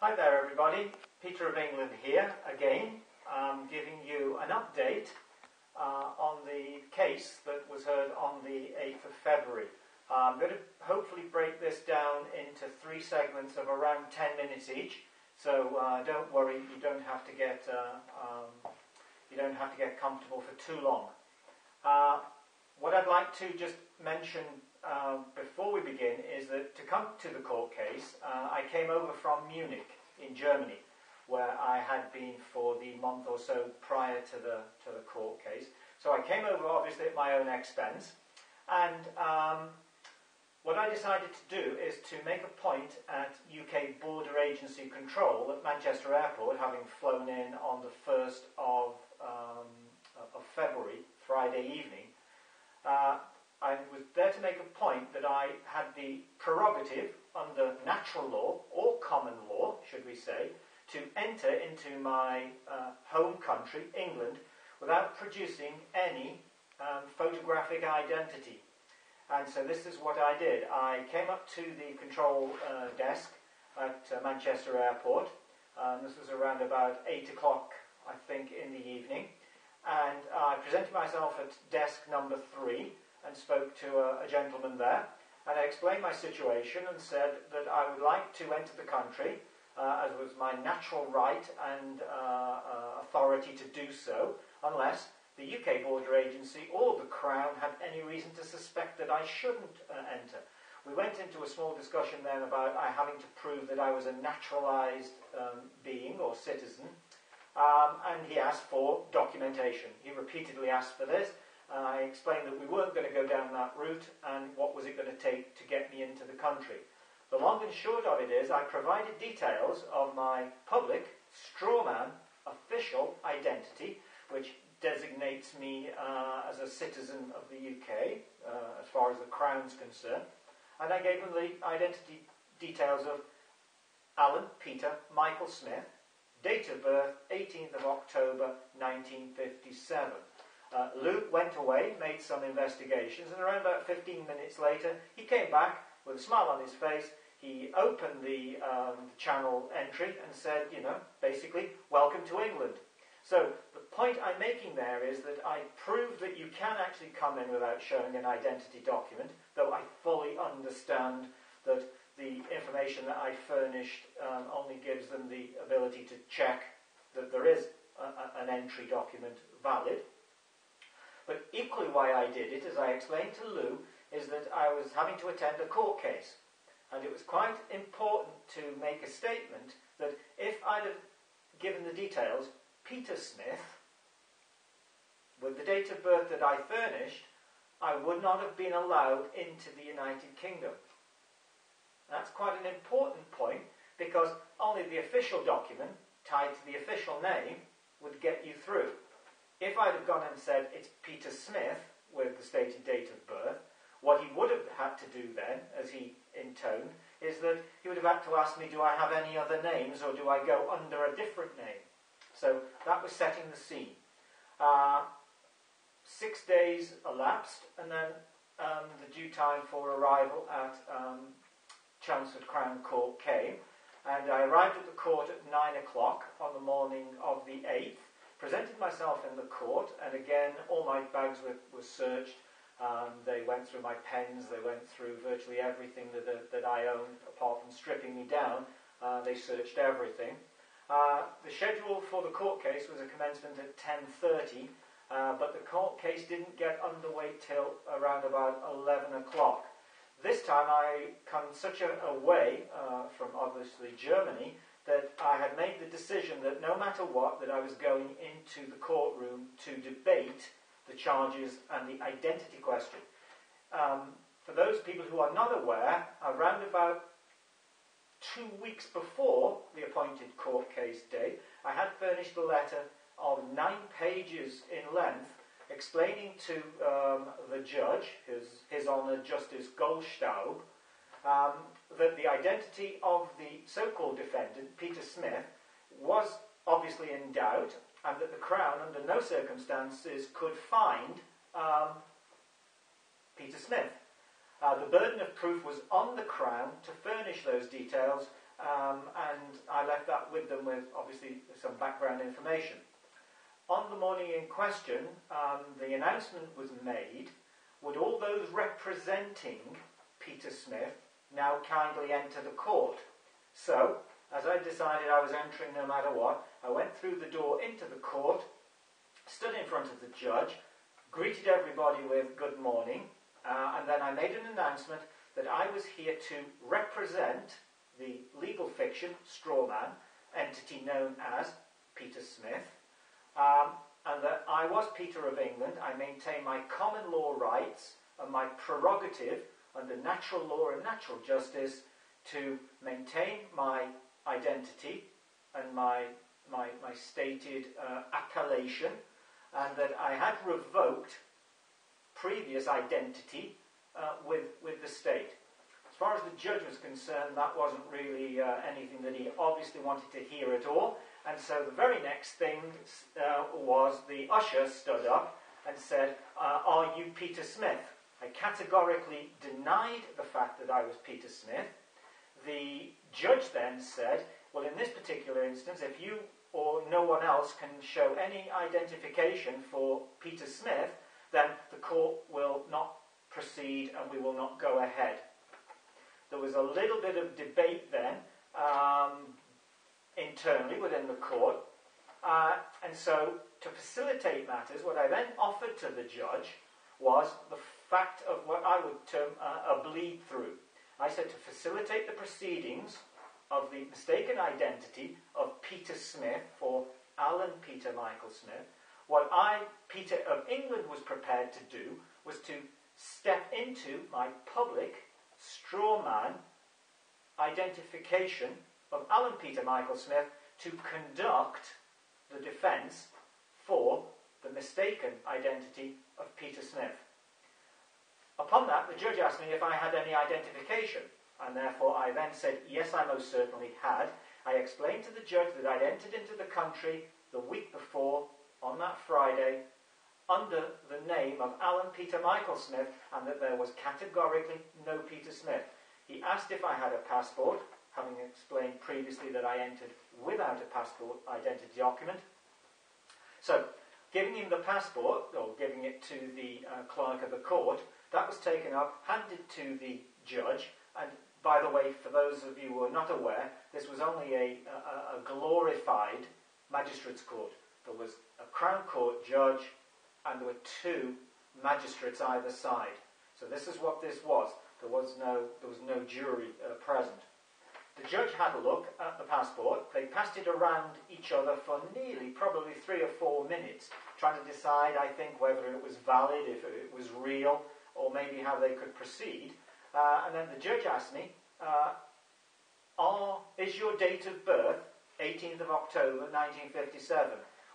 Hi there, everybody. Peter of England here again, um, giving you an update uh, on the case that was heard on the 8th of February. Uh, I'm going to hopefully break this down into three segments of around 10 minutes each. So uh, don't worry, you don't have to get uh, um, you don't have to get comfortable for too long. Uh, what I'd like to just mention uh, before we begin is that to come to the court case, uh, I came over from Munich in Germany, where I had been for the month or so prior to the to the court case. So I came over obviously at my own expense, and um, what I decided to do is to make a point at UK Border Agency Control at Manchester Airport, having flown in on the 1st of, um, of February, Friday evening. Uh, I was there to make a point that I had the prerogative under natural law, or common law, should we say, to enter into my uh, home country, England, without producing any um, photographic identity. And so this is what I did. I came up to the control uh, desk at uh, Manchester Airport. Um, this was around about 8 o'clock, I think, in the evening. And I presented myself at desk number 3 and spoke to a, a gentleman there. And I explained my situation and said that I would like to enter the country, uh, as was my natural right and uh, uh, authority to do so, unless the UK Border Agency or the Crown had any reason to suspect that I shouldn't uh, enter. We went into a small discussion then about I having to prove that I was a naturalised um, being or citizen, um, and he asked for documentation. He repeatedly asked for this. I explained that we weren't going to go down that route, and what was it going to take to get me into the country. The long and short of it is, I provided details of my public, strawman, official identity, which designates me uh, as a citizen of the UK, uh, as far as the Crown's concerned. And I gave them the identity details of Alan Peter Michael Smith, date of birth 18th of October 1957. Uh, Luke went away, made some investigations, and around about 15 minutes later, he came back with a smile on his face. He opened the um, channel entry and said, you know, basically, welcome to England. So the point I'm making there is that I prove that you can actually come in without showing an identity document, though I fully understand that the information that I furnished um, only gives them the ability to check that there is a, a, an entry document valid. But equally why I did it, as I explained to Lou, is that I was having to attend a court case. And it was quite important to make a statement that if I'd have given the details, Peter Smith, with the date of birth that I furnished, I would not have been allowed into the United Kingdom. That's quite an important point because only the official document tied to the official name would get you through. If I'd have gone and said it's Smith with the stated date of birth, what he would have had to do then, as he intoned, is that he would have had to ask me, do I have any other names or do I go under a different name? So that was setting the scene. Uh, six days elapsed, and then um, the due time for arrival at um, Crown Court came. And I arrived at the court at nine o'clock on the morning of the 8th, presented myself in the court, and again, all my bags were, were searched. Um, they went through my pens, they went through virtually everything that, that, that I owned, apart from stripping me down. Uh, they searched everything. Uh, the schedule for the court case was a commencement at 10.30, uh, but the court case didn't get underway till around about 11 o'clock. This time I come such a, a way uh, from obviously Germany that I had made the decision that no matter what, that I was going into the courtroom to debate the charges and the identity question. Um, for those people who are not aware, around about two weeks before the appointed court case date, I had furnished a letter of nine pages in length explaining to um, the judge, his, his Honour Justice Goldstaub, um, that the identity of the so-called defendant, Peter Smith, was obviously in doubt and that the Crown, under no circumstances, could find um, Peter Smith. Uh, the burden of proof was on the Crown to furnish those details, um, and I left that with them with obviously some background information. On the morning in question, um, the announcement was made would all those representing Peter Smith now kindly enter the court? So, as I decided I was entering no matter what, I went through the door into the court, stood in front of the judge, greeted everybody with good morning, uh, and then I made an announcement that I was here to represent the legal fiction Strawman entity known as Peter Smith, um, and that I was Peter of England. I maintain my common law rights and my prerogative under natural law and natural justice to maintain my identity and my, my, my stated uh, appellation, and that I had revoked previous identity uh, with, with the state. As far as the judge was concerned, that wasn't really uh, anything that he obviously wanted to hear at all. And so the very next thing uh, was the usher stood up and said, uh, Are you Peter Smith? Categorically denied the fact that I was Peter Smith. The judge then said, Well, in this particular instance, if you or no one else can show any identification for Peter Smith, then the court will not proceed and we will not go ahead. There was a little bit of debate then um, internally within the court. Uh, and so, to facilitate matters, what I then offered to the judge was the fact of what I would term uh, a bleed through. I said to facilitate the proceedings of the mistaken identity of Peter Smith for Alan Peter Michael Smith, what I, Peter of England, was prepared to do was to step into my public straw man identification of Alan Peter Michael Smith to conduct the defence for the mistaken identity of Peter Smith. Upon that, the judge asked me if I had any identification, and therefore I then said, yes, I most certainly had. I explained to the judge that I'd entered into the country the week before, on that Friday, under the name of Alan Peter Michael Smith, and that there was categorically no Peter Smith. He asked if I had a passport, having explained previously that I entered without a passport identity document. So, giving him the passport, or giving it to the uh, clerk of the court, that was taken up, handed to the judge, and by the way, for those of you who are not aware, this was only a, a, a glorified magistrates' court. There was a Crown Court judge, and there were two magistrates either side. So this is what this was. There was no, there was no jury uh, present. The judge had a look at the passport. They passed it around each other for nearly, probably three or four minutes, trying to decide, I think, whether it was valid, if it was real, or maybe how they could proceed. Uh, and then the judge asked me, uh, are, is your date of birth 18th of October 1957?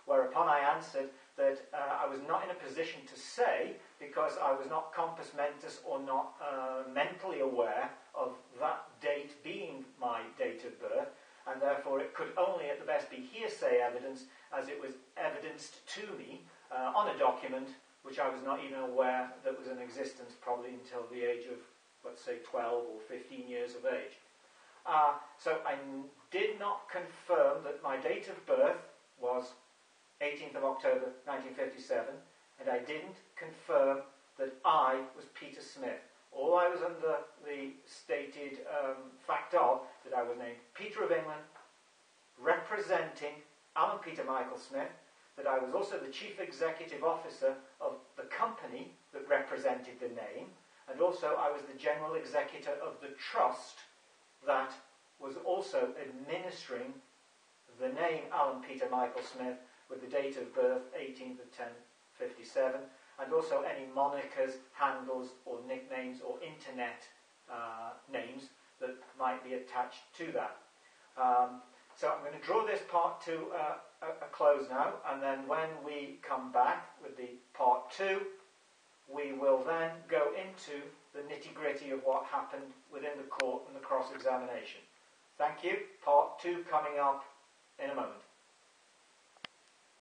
Whereupon I answered that uh, I was not in a position to say because I was not compos mentis or not uh, mentally aware of that date being my date of birth, and therefore it could only at the best be hearsay evidence as it was evidenced to me uh, on a document which I was not even aware that was in existence probably until the age of, let's say, 12 or 15 years of age. Uh, so I did not confirm that my date of birth was 18th of October 1957, and I didn't confirm that I was Peter Smith. All I was under the stated um, fact of that I was named Peter of England, representing Alan Peter Michael Smith, that I was also the chief executive officer of the company that represented the name, and also I was the general executor of the trust that was also administering the name Alan Peter Michael Smith with the date of birth 18th of 1057 and also any monikers, handles, or nicknames, or internet uh, names that might be attached to that. Um, so I'm going to draw this part to uh, a, a close now, and then when we come back with the part two, we will then go into the nitty gritty of what happened within the court and the cross examination. Thank you. Part two coming up in a moment.